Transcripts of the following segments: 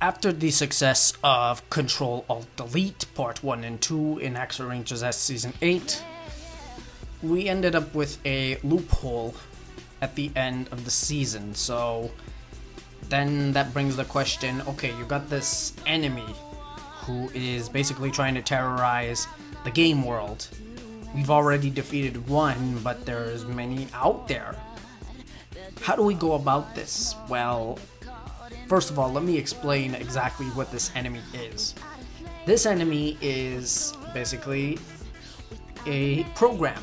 After the success of Control Alt Delete Part 1 and 2 in Axem Rangers X Season 8, we ended up with a loophole at the end of the season. So then that brings the question okay, you got this enemy who is basically trying to terrorize the game world. We've already defeated one, but there's many out there. How do we go about this? Well, First of all, let me explain exactly what this enemy is. This enemy is basically a program.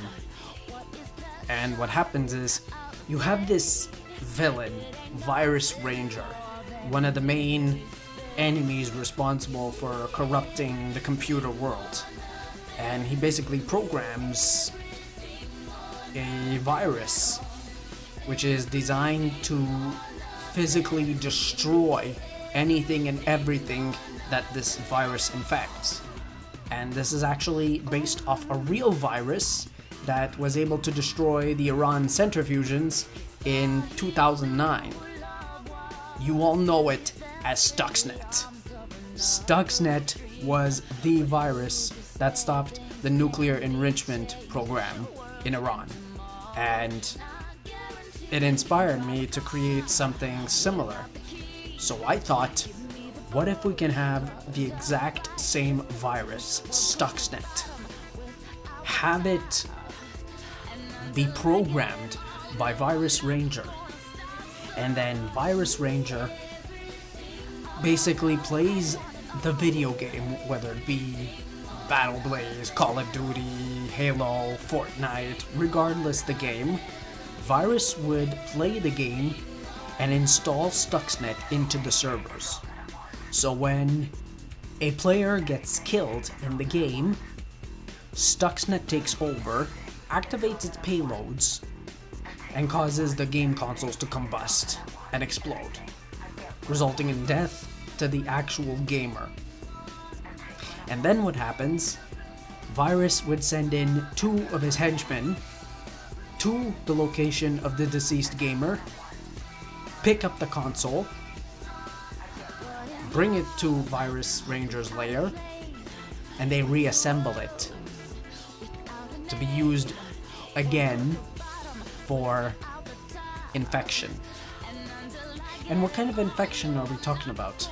And what happens is you have this villain, Virus Ranger, one of the main enemies responsible for corrupting the computer world. And he basically programs a virus which is designed to physically destroy anything and everything that this virus infects. And this is actually based off a real virus that was able to destroy the Iran centrifuges in 2009. You all know it as Stuxnet. Stuxnet was the virus that stopped the nuclear enrichment program in Iran. And it inspired me to create something similar. So I thought, what if we can have the exact same virus, Stuxnet? Have it be programmed by Virus Ranger. And then Virus Ranger basically plays the video game, whether it be Battle Blaze, Call of Duty, Halo, Fortnite, regardless the game, Virus would play the game and install Stuxnet into the servers. So when a player gets killed in the game, Stuxnet takes over, activates its payloads, and causes the game consoles to combust and explode, resulting in death to the actual gamer. And then what happens? Virus would send in two of his henchmen to the location of the deceased gamer, pick up the console, bring it to Virus Ranger's lair, and they reassemble it to be used again for infection. And what kind of infection are we talking about?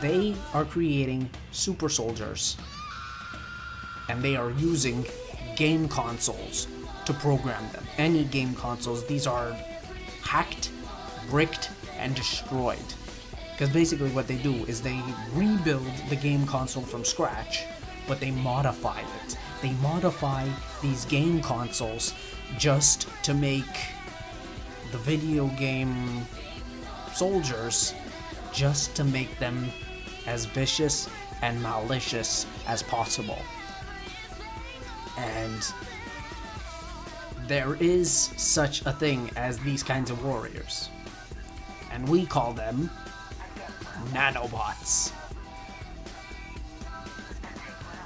They are creating super soldiers and they are using game consoles to program them. Any game consoles, these are hacked, bricked, and destroyed. Because basically what they do is they rebuild the game console from scratch, but they modify it. They modify these game consoles just to make the video game soldiers just to make them as vicious and malicious as possible. And there is such a thing as these kinds of warriors. And we call them nanobots.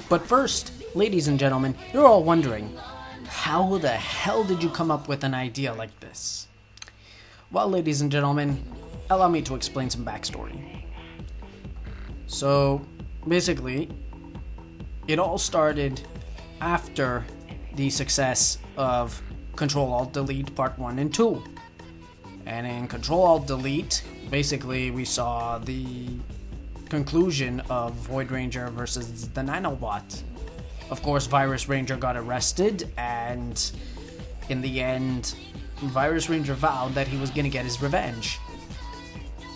But first, ladies and gentlemen, you're all wondering, how the hell did you come up with an idea like this? Well, ladies and gentlemen, allow me to explain some backstory. So, basically, it all started after the success of Control Alt Delete Part 1 and 2. And in Control Alt Delete, basically we saw the conclusion of Void Ranger versus the Nanobot. Of course, Virus Ranger got arrested, and in the end, Virus Ranger vowed that he was gonna get his revenge.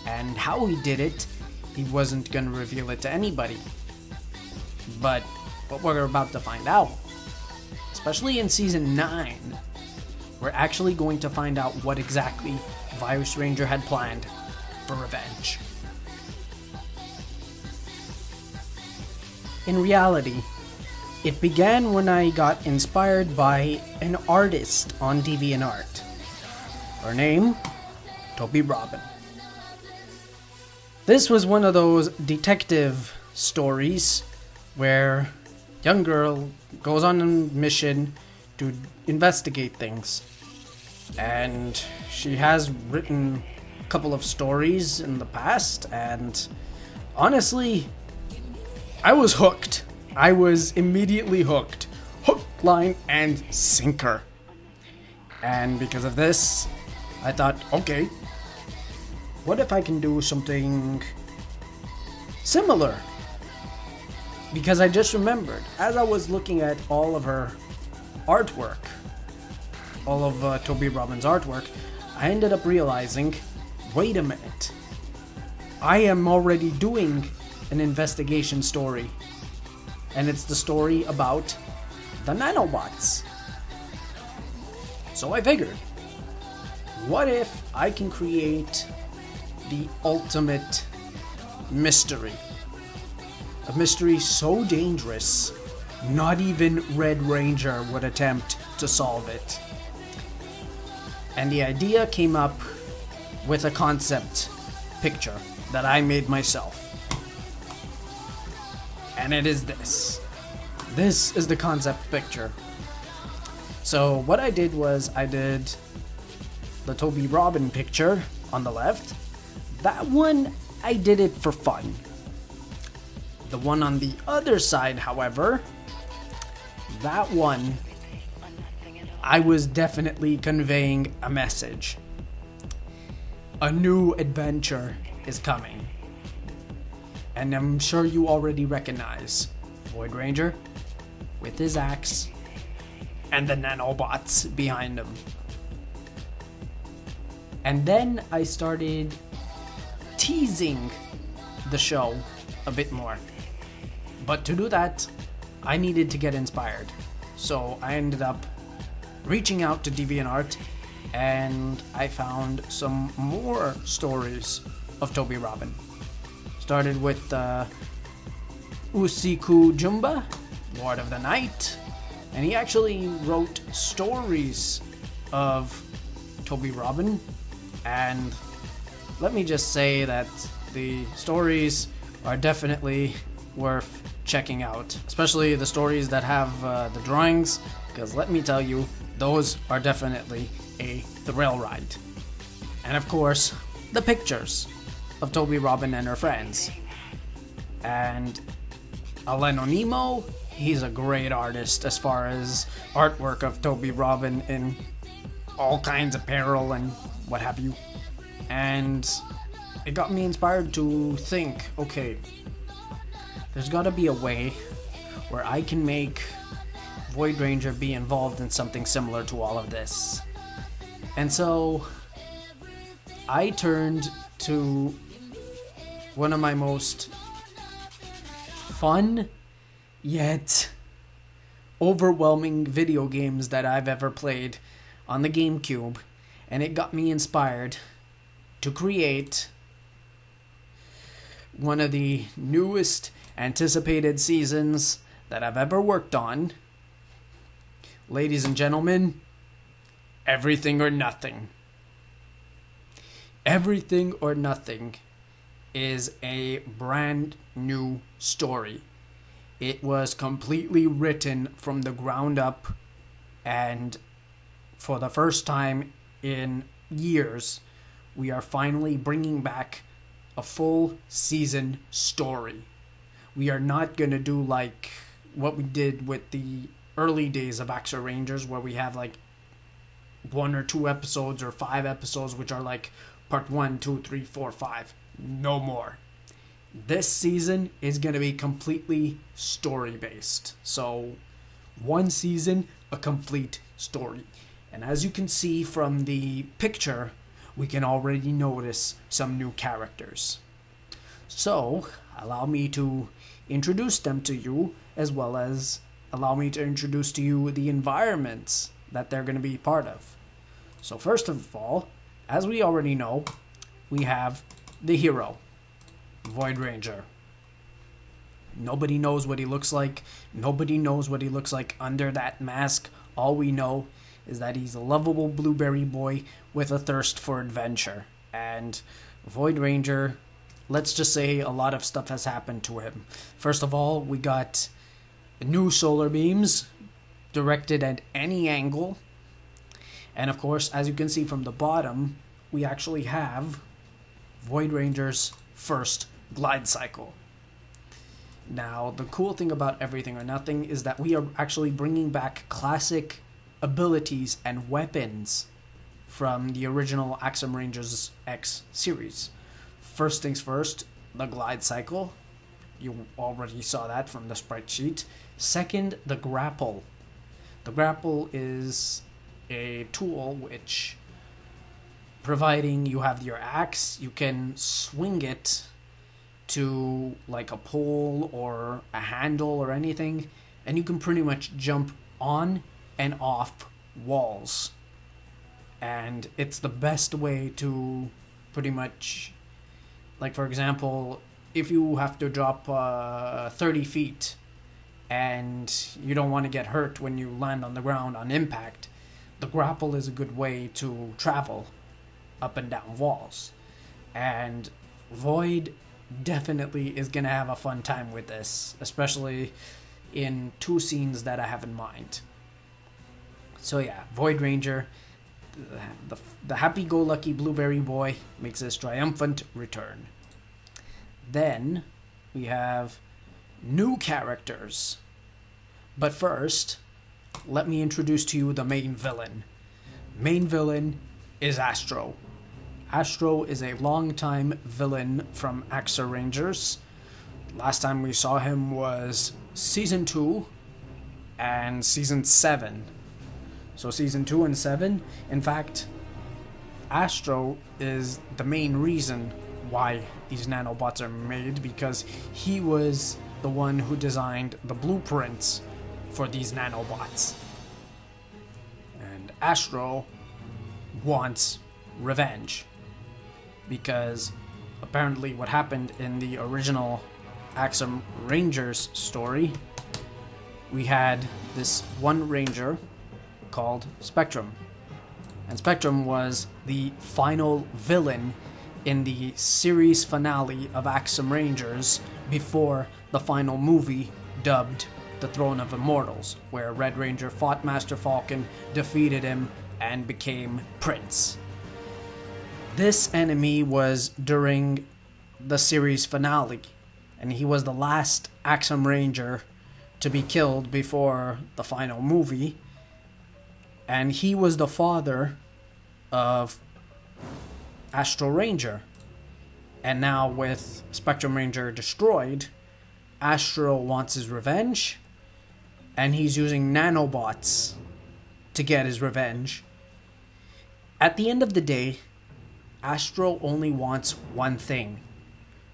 And how he did it, he wasn't gonna reveal it to anybody. But what we're about to find out, especially in season 9, we're actually going to find out what exactly Virus Ranger had planned for revenge. In reality, it began when I got inspired by an artist on DeviantArt. Her name, Toby Robin. This was one of those detective stories where young girl goes on a mission to investigate things. And she has written a couple of stories in the past, and honestly, I was hooked. I was immediately hooked. Hook, line, and sinker. And because of this, I thought, okay, what if I can do something similar? Because I just remembered, as I was looking at all of her artwork, all of uh, Toby Robin's artwork, I ended up realizing wait a minute. I am already doing an investigation story. And it's the story about the nanobots. So I figured, what if I can create the ultimate mystery? A mystery so dangerous, not even Red Ranger would attempt to solve it. And the idea came up with a concept picture that I made myself. And it is this. This is the concept picture. So what I did was I did the Toby Robin picture on the left. That one, I did it for fun. The one on the other side, however, that one, I was definitely conveying a message. A new adventure is coming. And I'm sure you already recognize Void Ranger with his axe and the nanobots behind him. And then I started teasing the show a bit more. But to do that, I needed to get inspired. So I ended up reaching out to DeviantArt and I found some more stories of Toby Robin. Started with uh, Usikujumba, Lord of the Night, and he actually wrote stories of Toby Robin. And let me just say that the stories are definitely worth checking out, especially the stories that have uh, the drawings, because let me tell you, those are definitely a thrill ride. And of course, the pictures of Toby Robin and her friends. And Alenonimo, he's a great artist as far as artwork of Toby Robin in all kinds of peril and what have you. And it got me inspired to think okay, there's gotta be a way where I can make Void Ranger be involved in something similar to all of this. And so I turned to one of my most fun yet overwhelming video games that I've ever played on the GameCube, and it got me inspired to create one of the newest anticipated seasons that I've ever worked on. Ladies and gentlemen, Everything or Nothing. Everything or Nothing is a brand new story. It was completely written from the ground up, and for the first time in years, we are finally bringing back a full season story. We are not going to do like what we did with the early days of Extra Rangers, where we have like one or two episodes or five episodes, which are like part one, two, three, four, five. No more. This season is going to be completely story based. So, one season, a complete story. And as you can see from the picture, we can already notice some new characters. So, allow me to introduce them to you, as well as allow me to introduce to you the environments that they're going to be part of. So, first of all, as we already know, we have the hero, Void Ranger. Nobody knows what he looks like. Nobody knows what he looks like under that mask. All we know is that he's a lovable blueberry boy with a thirst for adventure. And Void Ranger, let's just say a lot of stuff has happened to him. First of all, we got new solar beams directed at any angle. And of course, as you can see from the bottom, we actually have Void Ranger's first glide cycle. Now, the cool thing about Everything or Nothing is that we are actually bringing back classic abilities and weapons from the original Axem Rangers X series. First things first, the glide cycle. You already saw that from the spreadsheet. Second, the grapple. The grapple is a tool which, providing you have your axe, you can swing it to like a pole or a handle or anything, and you can pretty much jump on and off walls. And it's the best way to pretty much, like, for example, if you have to drop uh, 30 feet and you don't want to get hurt when you land on the ground on impact, the grapple is a good way to travel up and down walls. And Void definitely is going to have a fun time with this, especially in two scenes that I have in mind. So yeah, Void Ranger, the, the, the happy-go-lucky blueberry boy makes his triumphant return. Then we have new characters. But first, let me introduce to you the main villain. Main villain is Astro. Astro is a longtime villain from Axem Rangers. Last time we saw him was season 2 and season 7. So, season 2 and 7, in fact, Astro is the main reason why these nanobots are made because he was the one who designed the blueprints for these nanobots. And Astro wants revenge because apparently what happened in the original Axem Rangers story, we had this one ranger called Spectrum. And Spectrum was the final villain in the series finale of Axem Rangers before the final movie dubbed The Throne of Immortals, where Red Ranger fought Master Falcon, defeated him, and became Prince. This enemy was during the series finale, and he was the last Axem Ranger to be killed before the final movie. And he was the father of Astro Ranger. And now, with Spectrum Ranger destroyed, Astro wants his revenge, and he's using nanobots to get his revenge. At the end of the day, Astro only wants one thing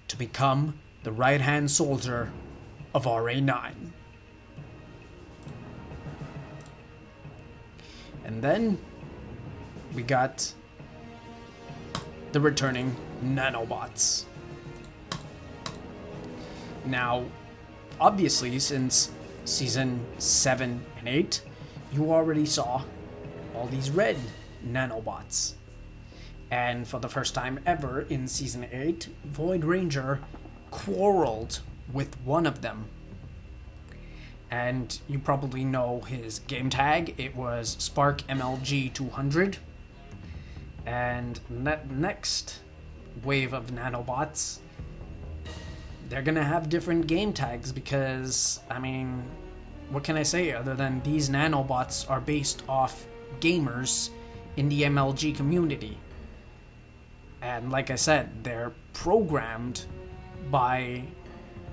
to become the right hand soldier of RA9. And then we got the returning nanobots. Now, obviously, since season 7 and 8, you already saw all these red nanobots. And for the first time ever in Season 8, Void Ranger quarreled with one of them. And you probably know his game tag. It was Spark MLG 200. And that next wave of nanobots, they're gonna have different game tags because, I mean, what can I say other than these nanobots are based off gamers in the MLG community. And like I said, they're programmed by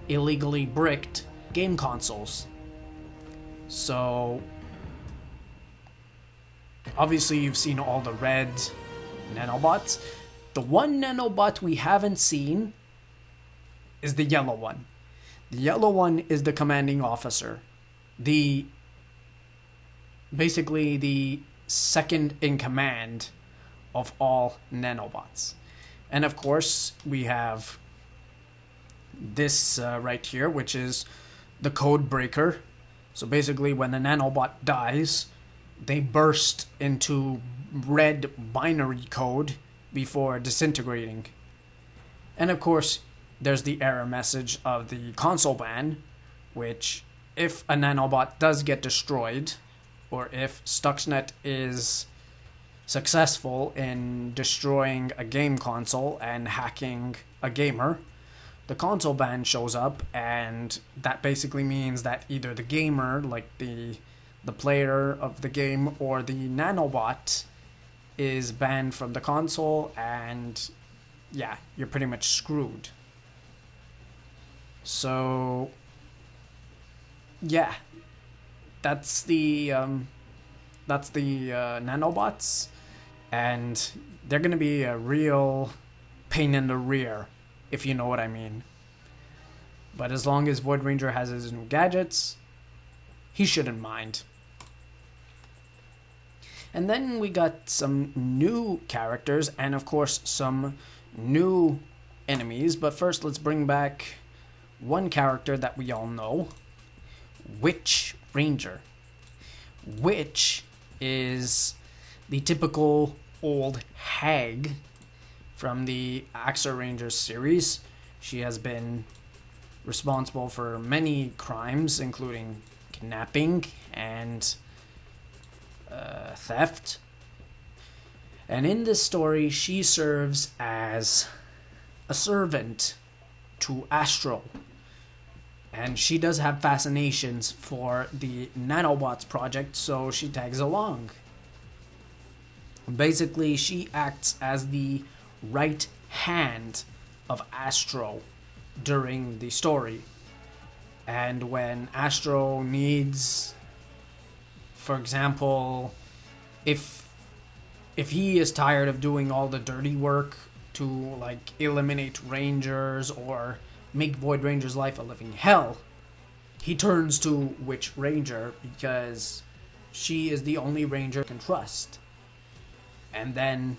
illegally bricked game consoles. So, obviously, you've seen all the red nanobots. The one nanobot we haven't seen is the yellow one. The yellow one is the commanding officer. The basically the second in command of all nanobots. And of course, we have this uh, right here, which is the code breaker. So basically, when the nanobot dies, they burst into red binary code before disintegrating. And of course, there's the error message of the console ban, which, if a nanobot does get destroyed, or if Stuxnet is successful in destroying a game console and hacking a gamer, the console ban shows up, and that basically means that either the gamer, like the the player of the game, or the nanobot is banned from the console, and yeah, you're pretty much screwed. So, yeah, that's the um, that's the uh, nanobots, and they're gonna be a real pain in the rear, if you know what I mean. But as long as Void Ranger has his new gadgets, he shouldn't mind. And then we got some new characters and, of course, some new enemies. But first, let's bring back one character that we all know Witch Ranger. Witch is the typical old hag from the Axem Rangers series. She has been responsible for many crimes, including kidnapping and uh, theft. And in this story, she serves as a servant to Astro. And she does have fascinations for the Nanobots project, so she tags along. Basically, she acts as the right hand of Astro during the story. And when Astro needs for example, if if he is tired of doing all the dirty work to like eliminate rangers or make Void Ranger's life a living hell, he turns to Witch Ranger because she is the only ranger can trust. And then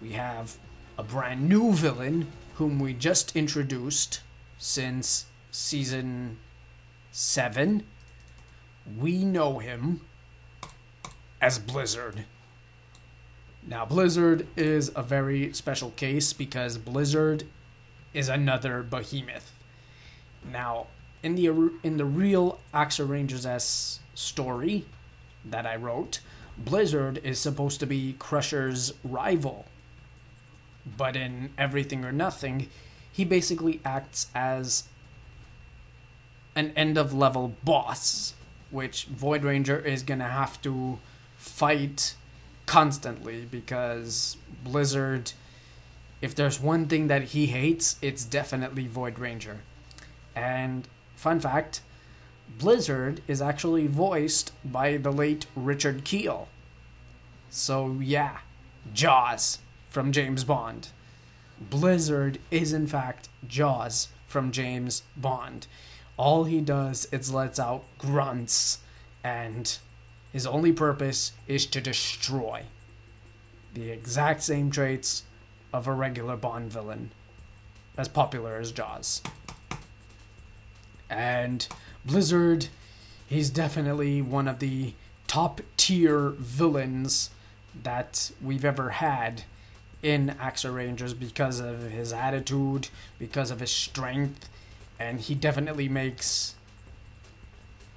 we have a brand new villain whom we just introduced since season 7. We know him as Blizzard. Now, Blizzard is a very special case because Blizzard is another behemoth. Now, in the in the real Axem Rangers X story that I wrote, Blizzard is supposed to be Crusher's rival. But in Everything or Nothing, he basically acts as an end of level boss, which Void Ranger is gonna have to fight constantly because Blizzard, if there's one thing that he hates, it's definitely Void Ranger. And fun fact Blizzard is actually voiced by the late Richard Kiel. So, yeah, Jaws from James Bond. Blizzard is, in fact, Jaws from James Bond. All he does is lets out grunts and his only purpose is to destroy. The exact same traits of a regular Bond villain, as popular as Jaws. And Blizzard, he's definitely one of the top tier villains that we've ever had in Axem Rangers because of his attitude, because of his strength, and he definitely makes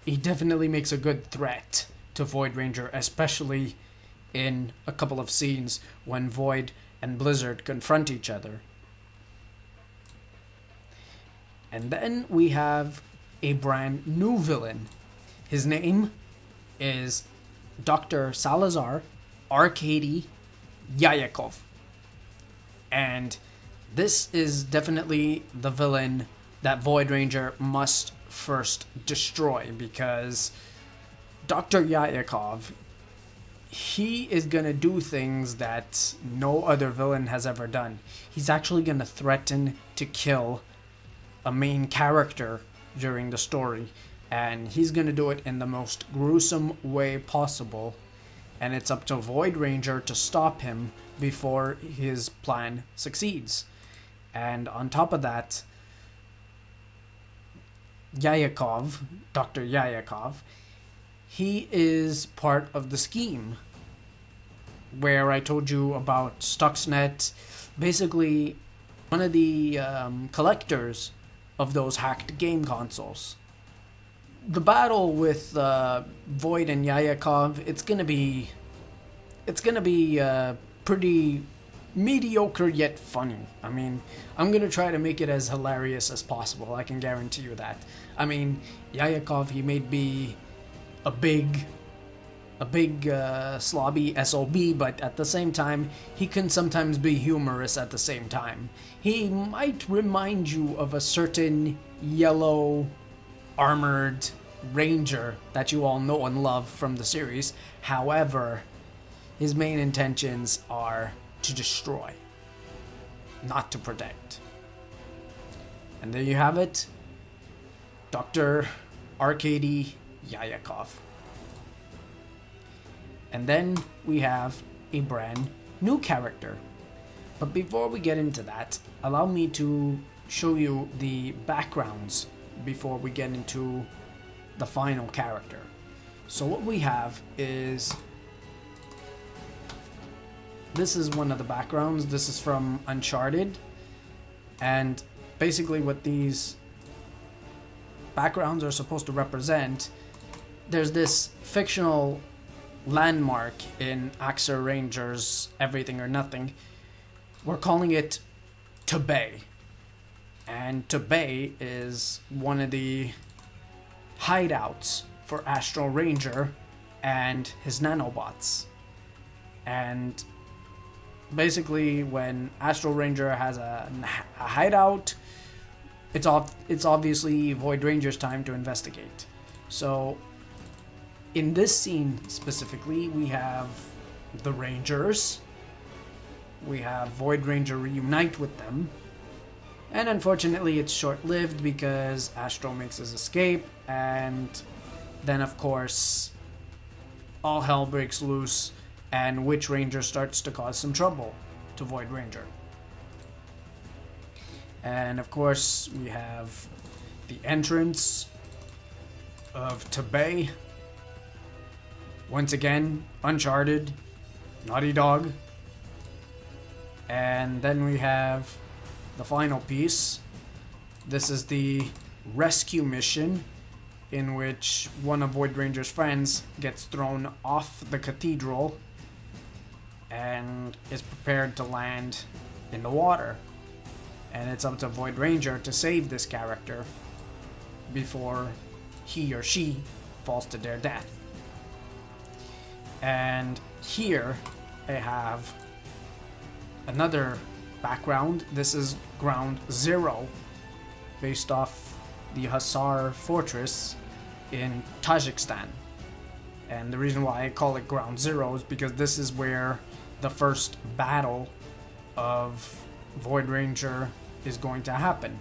he definitely makes a good threat to Void Ranger, especially in a couple of scenes when Void and Blizzard confront each other. And then we have a brand new villain. His name is Dr. Salazar Arkady Yayakov. And this is definitely the villain that Void Ranger must first destroy because Dr. Yayakov, he is going to do things that no other villain has ever done. He's actually going to threaten to kill a main character during the story, and he's going to do it in the most gruesome way possible. And it's up to Void Ranger to stop him before his plan succeeds. And on top of that, Yayakov, Dr. Yayakov, he is part of the scheme where I told you about Stuxnet, basically one of the um, collectors of those hacked game consoles. The battle with uh, Void and Yayakov, it's gonna be it's gonna be uh, pretty mediocre yet funny. I mean, I'm gonna try to make it as hilarious as possible. I can guarantee you that. I mean, Yayakov, he may be a big, a big uh, slobby SOB, but at the same time, he can sometimes be humorous at the same time. He might remind you of a certain yellow, armored ranger that you all know and love from the series. However, his main intentions are to destroy, not to protect. And there you have it Dr. Arkady Yayakov. And then we have a brand new character. But before we get into that, allow me to show you the backgrounds before we get into the final character. So what we have is this is one of the backgrounds. This is from Uncharted. And basically what these backgrounds are supposed to represent, there's this fictional landmark in Axer Rangers Everything or Nothing. We're calling it Tebay. And Tebay is one of the hideouts for Astro Ranger and his nanobots. And basically, when Astro Ranger has a, a hideout, it's off. It's obviously Void Ranger's time to investigate. So, in this scene specifically, we have the Rangers. We have Void Ranger reunite with them. And unfortunately, it's short lived because Astro makes his escape, and then, of course, all hell breaks loose, and Witch Ranger starts to cause some trouble to Void Ranger. And of course, we have the entrance of Tebay. Once again, Uncharted, Naughty Dog. And then we have the final piece. This is the rescue mission in which one of Void Ranger's friends gets thrown off the cathedral and is prepared to land in the water. And it's up to Void Ranger to save this character before he or she falls to their death. And here I have another background. This is Ground Zero, based off the Hasar Fortress in Tajikistan. And the reason why I call it Ground Zero is because this is where the first battle of Void Ranger is going to happen.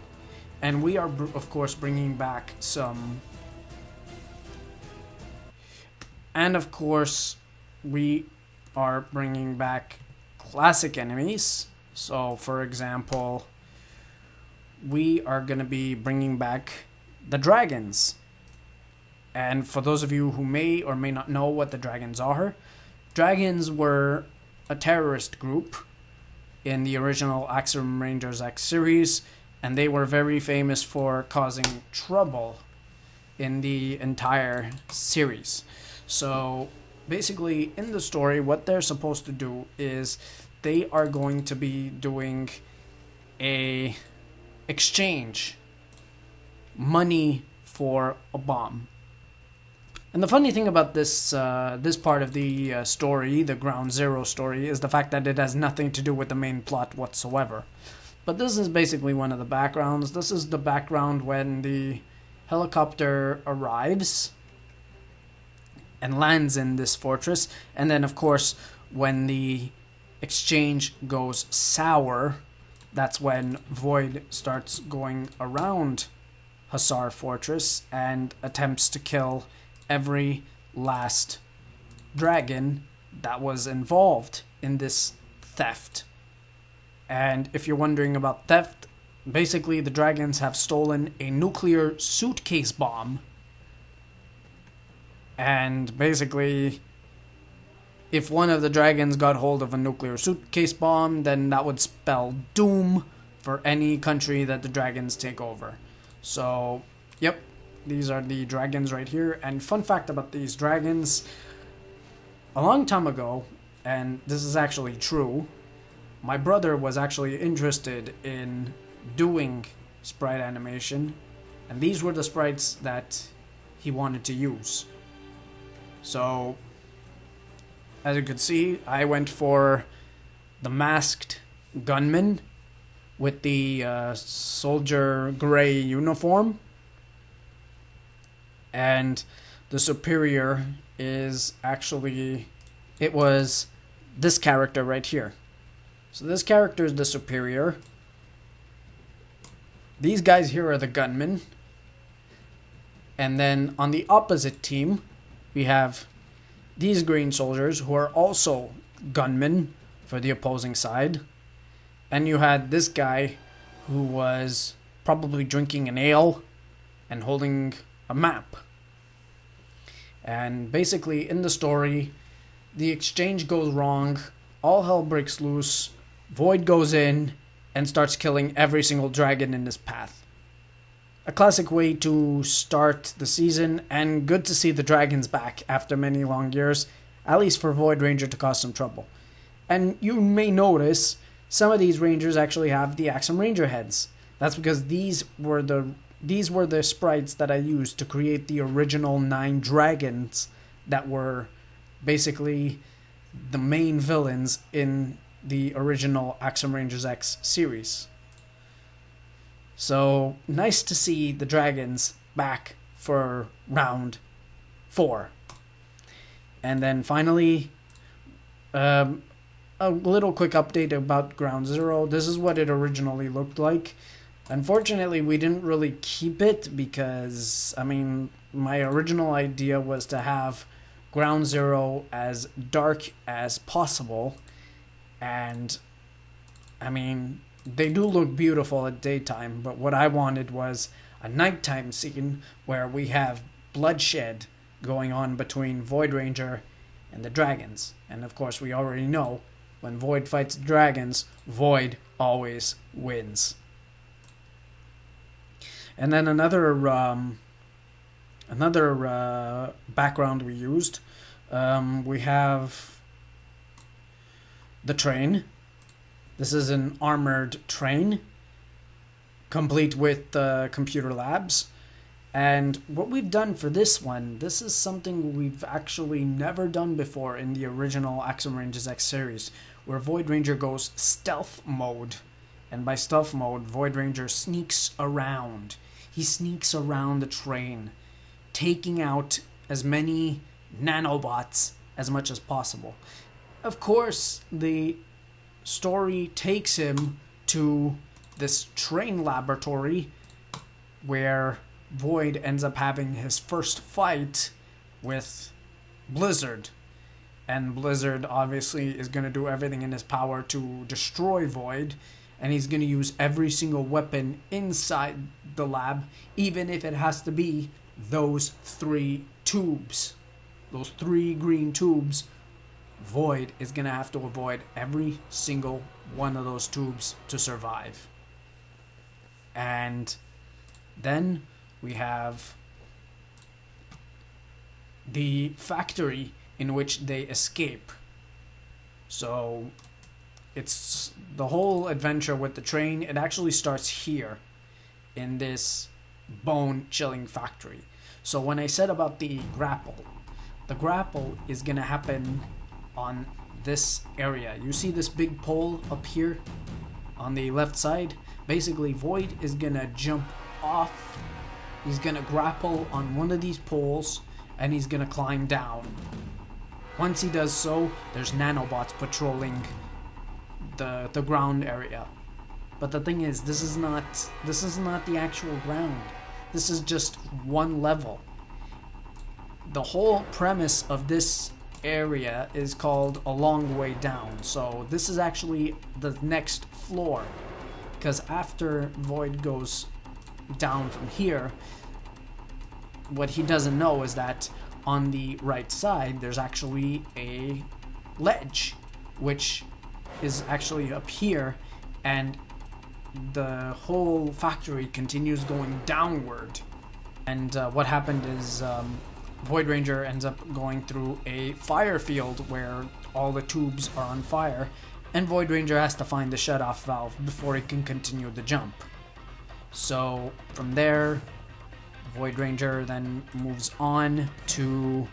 And we are, of course, bringing back some. And of course, we are bringing back classic enemies. So, for example, we are going to be bringing back the dragons. And for those of you who may or may not know what the dragons are, dragons were a terrorist group in the original Axem Rangers X series, and they were very famous for causing trouble in the entire series. So basically, in the story, what they're supposed to do is they are going to be doing a exchange money for a bomb. And the funny thing about this uh, this part of the uh, story, the Ground Zero story, is the fact that it has nothing to do with the main plot whatsoever. But this is basically one of the backgrounds. This is the background when the helicopter arrives and lands in this fortress, and then of course when the exchange goes sour, that's when Void starts going around Hasar Fortress and attempts to kill every last dragon that was involved in this theft. And if you're wondering about theft, basically the dragons have stolen a nuclear suitcase bomb. And basically, if one of the dragons got hold of a nuclear suitcase bomb, then that would spell doom for any country that the dragons take over. So, yep, these are the dragons right here. And fun fact about these dragons, a long time ago, and this is actually true, my brother was actually interested in doing sprite animation, and these were the sprites that he wanted to use. So, as you can see, I went for the masked gunman with the uh, soldier gray uniform, and the superior is actually it was this character right here. So this character is the superior. These guys here are the gunmen. And then on the opposite team, we have these green soldiers who are also gunmen for the opposing side. And you had this guy who was probably drinking an ale and holding a map. And basically, in the story, the exchange goes wrong, all hell breaks loose, Void goes in and starts killing every single dragon in his path. A classic way to start the season, and good to see the dragons back after many long years, at least for Void Ranger to cause some trouble. And you may notice some of these rangers actually have the Axem Ranger heads. That's because these were the these were the sprites that I used to create the original nine dragons that were basically the main villains in the original Axem Rangers X series. So nice to see the dragons back for round four. And then finally, um, a little quick update about Ground Zero. This is what it originally looked like. Unfortunately, we didn't really keep it because, I mean, my original idea was to have Ground Zero as dark as possible and I mean, they do look beautiful at daytime, but what I wanted was a nighttime scene where we have bloodshed going on between Void Ranger and the dragons. And of course, we already know when Void fights dragons, Void always wins. And then another um, another uh, background we used, um, we have the train. This is an armored train, complete with uh, computer labs. And what we've done for this one, this is something we've actually never done before in the original Axem Rangers X series, where Void Ranger goes stealth mode. And by stealth mode, Void Ranger sneaks around. He sneaks around the train, taking out as many nanobots as much as possible of course, the story takes him to this train laboratory where Void ends up having his first fight with Blizzard. And Blizzard obviously is going to do everything in his power to destroy Void. And he's going to use every single weapon inside the lab, even if it has to be those three tubes. Those three green tubes Void is going to have to avoid every single one of those tubes to survive. And then we have the factory in which they escape. So it's the whole adventure with the train. It actually starts here in this bone chilling factory. So when I said about the grapple, the grapple is going to happen on this area. You see this big pole up here on the left side? Basically, Void is gonna jump off. He's gonna grapple on one of these poles and he's gonna climb down. Once he does so, there's nanobots patrolling the the ground area. But the thing is, this is not this is not the actual ground. This is just one level. The whole premise of this area is called a long way down. So this is actually the next floor. Because after Void goes down from here, what he doesn't know is that on the right side there's actually a ledge, which is actually up here, and the whole factory continues going downward. And uh, what happened is um, Void Ranger ends up going through a fire field where all the tubes are on fire, and Void Ranger has to find the shut-off valve before he can continue the jump. So from there, Void Ranger then moves on to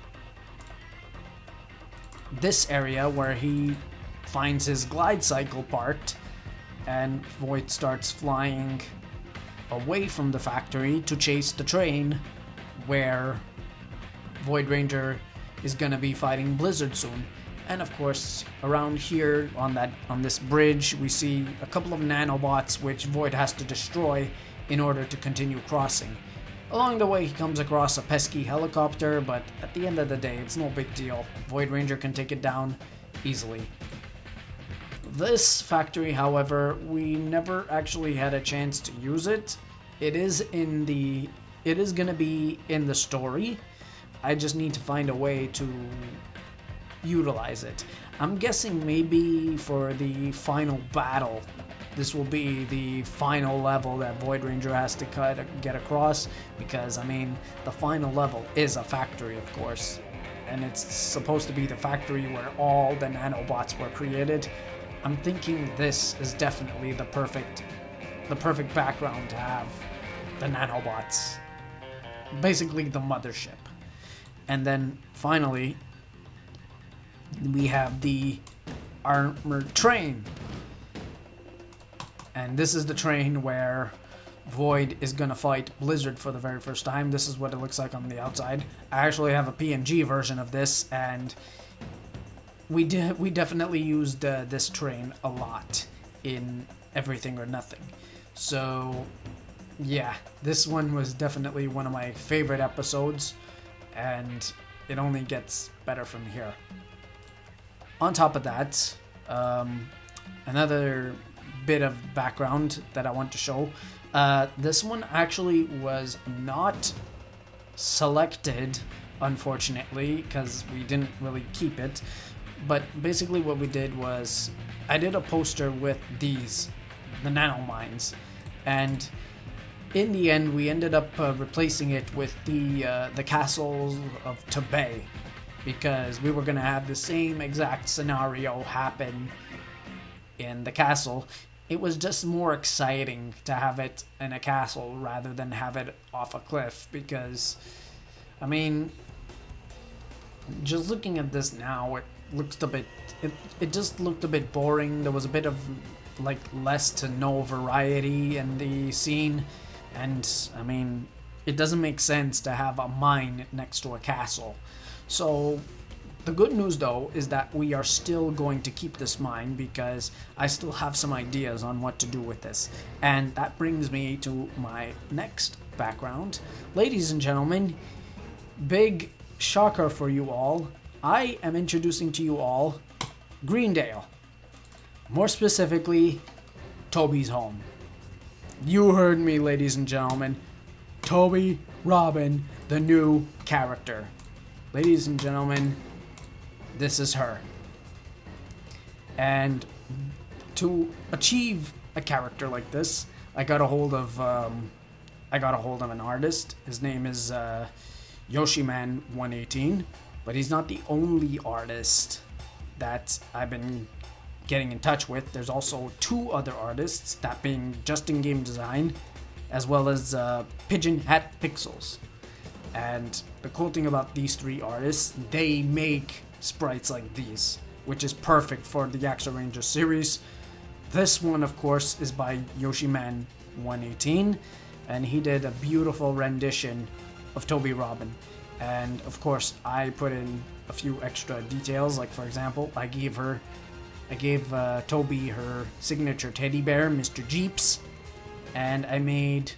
this area where he finds his glide cycle part, and Void starts flying away from the factory to chase the train where Void Ranger is gonna be fighting Blizzard soon. And of course, around here on that on this bridge, we see a couple of nanobots which Void has to destroy in order to continue crossing. Along the way, he comes across a pesky helicopter, but at the end of the day, it's no big deal. Void Ranger can take it down easily. This factory, however, we never actually had a chance to use it. It is in the it is going to be in the story. I just need to find a way to utilize it. I'm guessing maybe for the final battle, this will be the final level that Void Ranger has to cut, get across, because, I mean, the final level is a factory, of course, and it's supposed to be the factory where all the nanobots were created. I'm thinking this is definitely the perfect, the perfect background to have the nanobots. Basically, the mothership. And then finally, we have the armored train. And this is the train where Void is gonna fight Blizzard for the very first time. This is what it looks like on the outside. I actually have a PNG version of this, and we did we definitely used uh, this train a lot in Everything or Nothing. So yeah, this one was definitely one of my favorite episodes, and it only gets better from here. On top of that, um, another bit of background that I want to show. Uh, this one actually was not selected, unfortunately, because we didn't really keep it. But basically, what we did was I did a poster with these, the nano mines, and in the end, we ended up uh, replacing it with the uh, the castles of Tebay because we were gonna have the same exact scenario happen in the castle. It was just more exciting to have it in a castle rather than have it off a cliff because, I mean, just looking at this now, it looks a bit. It it just looked a bit boring. There was a bit of like less to no variety in the scene and, I mean, it doesn't make sense to have a mine next to a castle. So, the good news though is that we are still going to keep this mine because I still have some ideas on what to do with this. And that brings me to my next background. Ladies and gentlemen, big shocker for you all. I am introducing to you all Greendale. More specifically, Toby's home. You heard me, ladies and gentlemen. Toby Robin, the new character. Ladies and gentlemen, this is her. And to achieve a character like this, I got a hold of um, I got a hold of an artist. His name is uh, Yoshiman118, but he's not the only artist that I've been getting in touch with. There's also two other artists, that being Justin Game Design, as well as uh, Pigeon Hat Pixels. And the cool thing about these three artists, they make sprites like these, which is perfect for the Axem Ranger series. This one, of course, is by Yoshiman118, and he did a beautiful rendition of Toby Robin. And of course, I put in a few extra details, like for example, I gave her I gave uh, Toby her signature teddy bear, Mr. Jeeps, and I made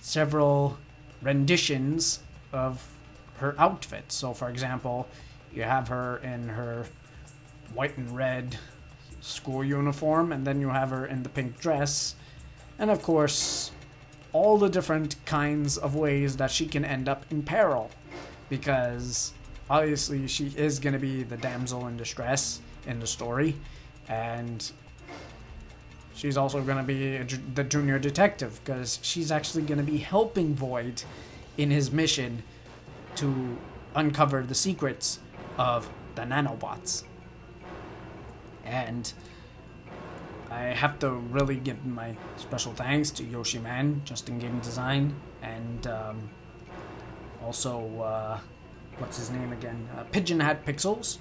several renditions of her outfit. So, for example, you have her in her white and red school uniform, and then you have her in the pink dress, and of course, all the different kinds of ways that she can end up in peril. Because obviously, she is going to be the damsel in distress in the story, and she's also going to be the junior detective because she's actually going to be helping Void in his mission to uncover the secrets of the nanobots. And I have to really give my special thanks to Yoshi Man, Justin Game Design, and um, also, uh, what's his name again? Uh, Pigeon Hat Pixels.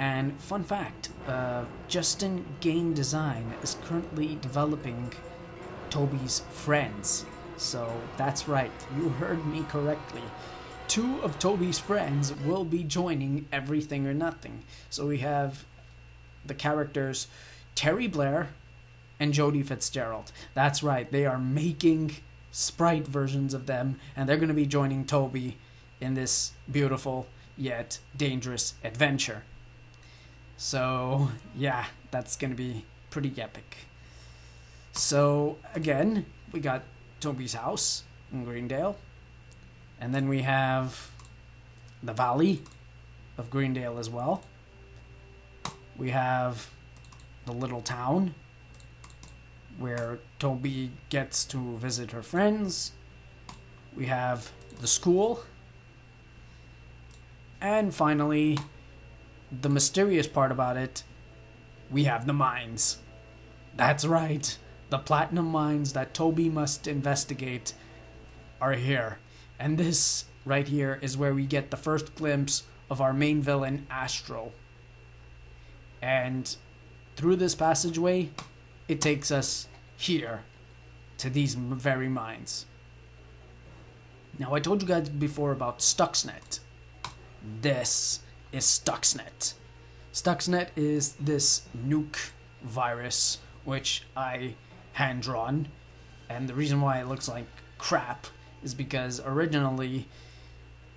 And fun fact uh, Justin Game Design is currently developing Toby's friends. So that's right, you heard me correctly. Two of Toby's friends will be joining Everything or Nothing. So we have the characters Terry Blair and Jodie Fitzgerald. That's right, they are making sprite versions of them, and they're going to be joining Toby in this beautiful yet dangerous adventure. So, yeah, that's going to be pretty epic. So, again, we got Toby's house in Greendale. And then we have the Valley of Greendale as well. We have the little town where Toby gets to visit her friends. We have the school. And finally, the mysterious part about it, we have the mines. That's right. The platinum mines that Toby must investigate are here. And this right here is where we get the first glimpse of our main villain, Astro. And through this passageway, it takes us here to these very mines. Now, I told you guys before about Stuxnet. This is Stuxnet. Stuxnet is this nuke virus which I hand drawn, and the reason why it looks like crap is because originally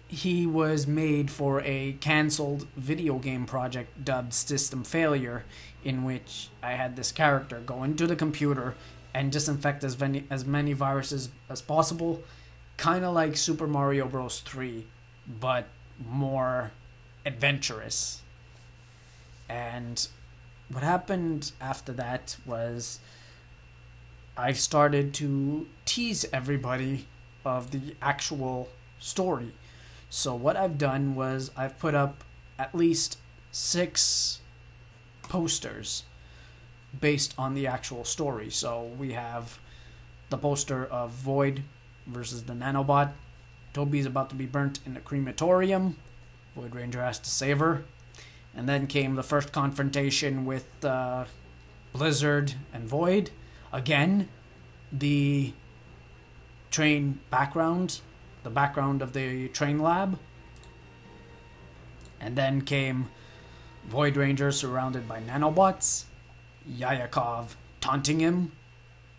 he was made for a cancelled video game project dubbed System Failure, in which I had this character go into the computer and disinfect as many as many viruses as possible, kind of like Super Mario Bros. 3, but more adventurous. And what happened after that was I started to tease everybody of the actual story. So what I've done was I've put up at least six posters based on the actual story. So we have the poster of Void versus the Nanobot. Toby's about to be burnt in a crematorium. Void Ranger has to save her. And then came the first confrontation with uh, Blizzard and Void. Again, the train background, the background of the train lab. And then came Void Ranger surrounded by nanobots. Yayakov taunting him,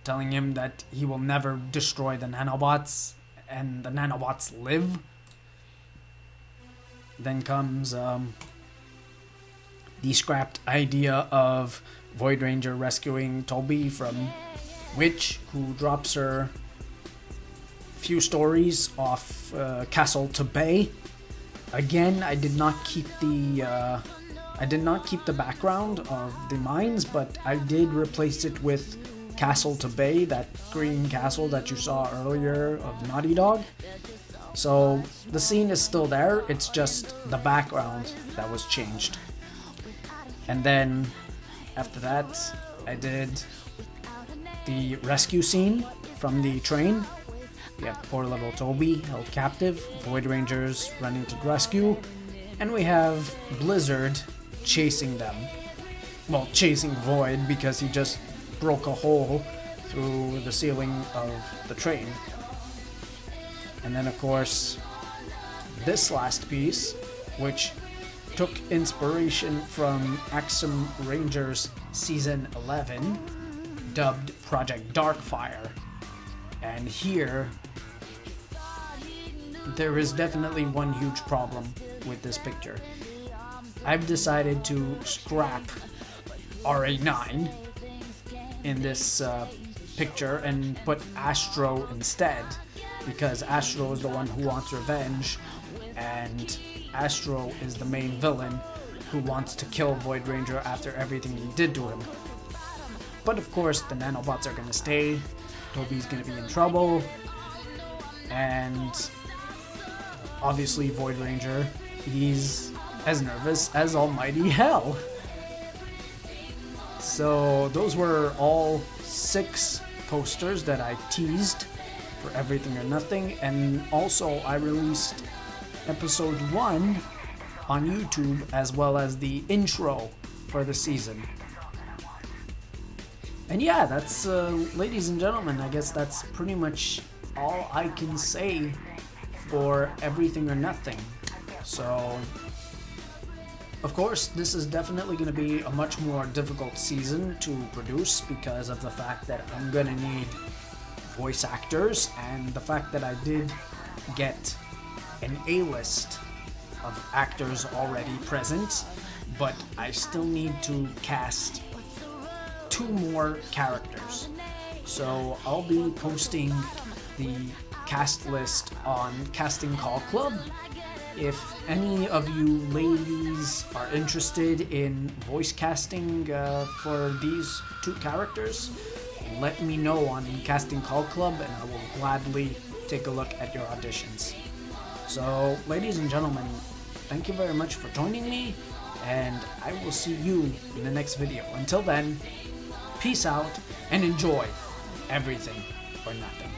telling him that he will never destroy the nanobots and the nanobots live. Then comes um, the scrapped idea of Void Ranger rescuing Toby from Witch, who drops her few stories off uh, Castle to Bay. Again, I did not keep the uh, I did not keep the background of the mines, but I did replace it with Castle to Bay, that green castle that you saw earlier of Naughty Dog. So the scene is still there, it's just the background that was changed. And then after that, I did the rescue scene from the train. We have poor little Toby held captive, Void Rangers running to rescue, and we have Blizzard chasing them. Well, chasing Void because he just broke a hole through the ceiling of the train. And then, of course, this last piece, which took inspiration from Axem Rangers Season 11, dubbed Project Darkfire. And here, there is definitely one huge problem with this picture. I've decided to scrap RA9 in this uh, picture and put Astro instead because Astro is the one who wants revenge and Astro is the main villain who wants to kill Void Ranger after everything he did to him. But of course, the nanobots are gonna stay, Toby's gonna be in trouble, and obviously Void Ranger, he's as nervous as almighty hell. So those were all six posters that I teased for Everything or Nothing, and also I released episode one on YouTube as well as the intro for the season. And yeah, that's, uh, ladies and gentlemen, I guess that's pretty much all I can say for Everything or Nothing. So, of course, this is definitely going to be a much more difficult season to produce because of the fact that I'm going to need voice actors and the fact that I did get an A list of actors already present, but I still need to cast two more characters. So I'll be posting the cast list on Casting Call Club. If any of you ladies are interested in voice casting uh, for these two characters, let me know on the Casting Call Club and I will gladly take a look at your auditions. So, ladies and gentlemen, thank you very much for joining me, and I will see you in the next video. Until then, peace out and enjoy everything or nothing.